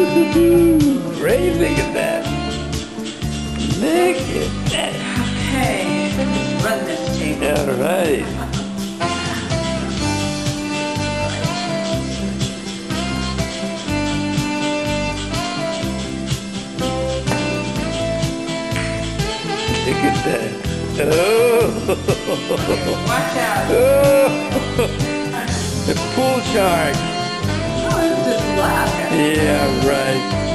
Ray, look at that. Look at that. Okay, run this table. All right. Look at that. Oh, Watch out. oh. The pool charge. Yeah, right.